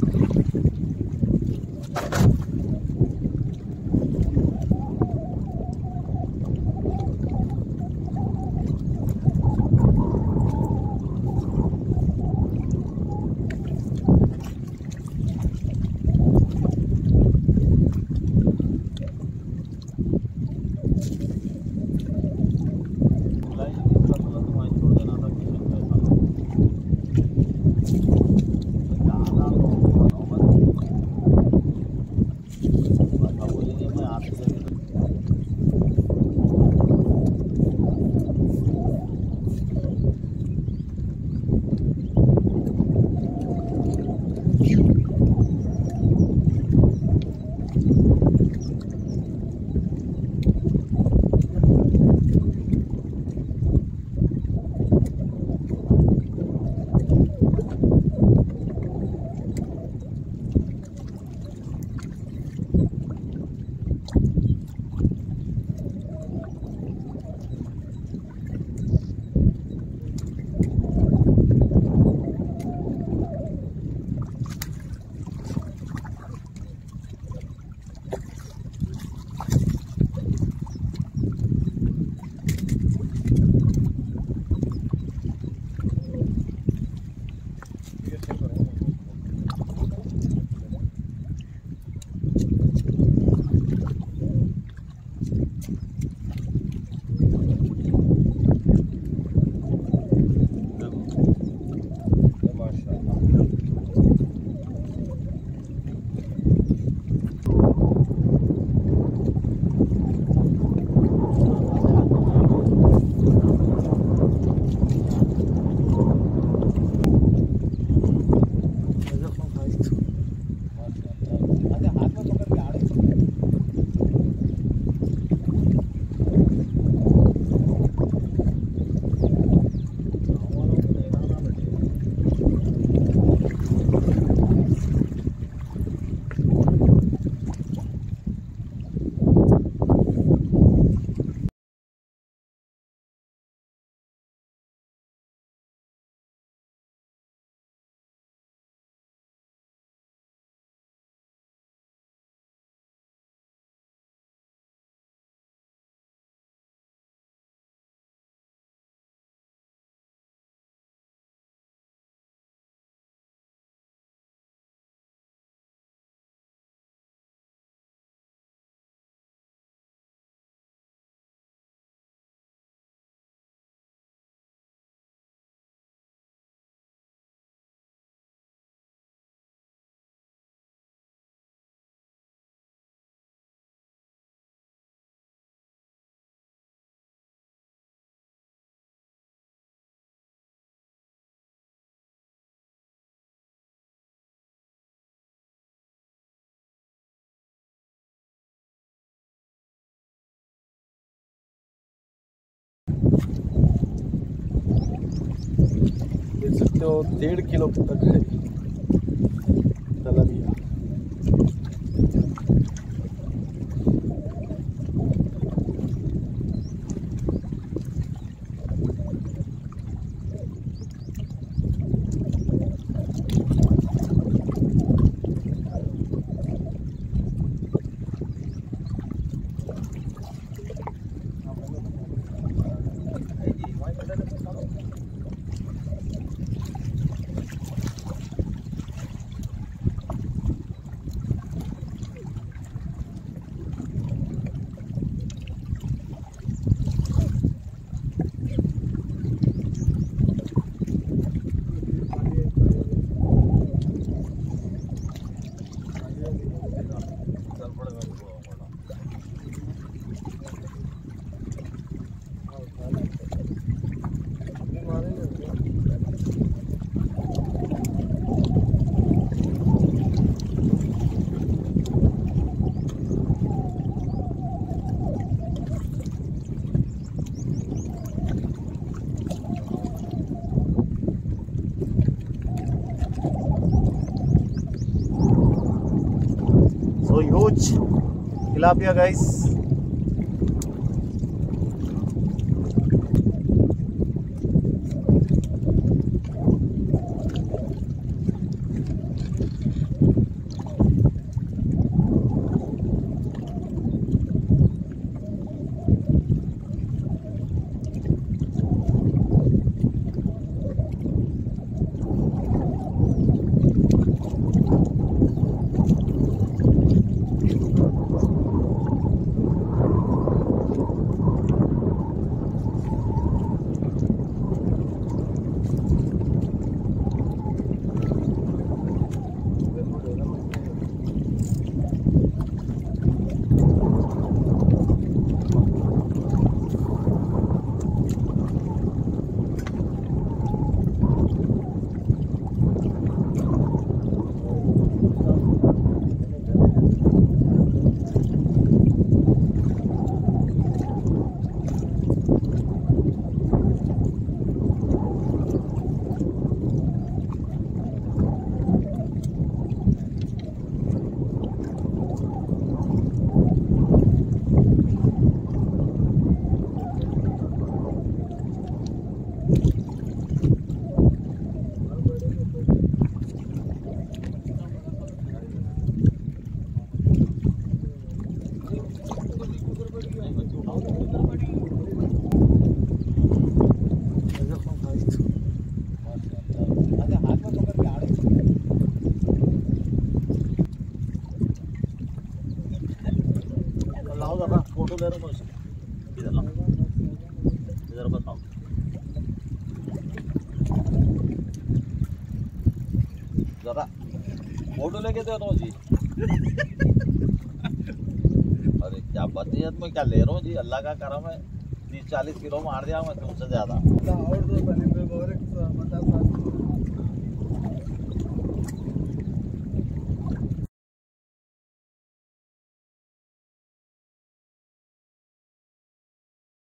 フフフ。Wahnsinn. हो डेढ़ किलो तक है। Coach Tilapia guys फ़ोटो ले रहा हूँ इधर इधर बताओ जरा फ़ोटो लेके दे रहा हूँ जी। अरे, क्या बतियत में क्या ले रहा हूँ जी? अल्लाह का करम है। तीस चालीस किलो मार दिया मैं तुमसे ज़्यादा। और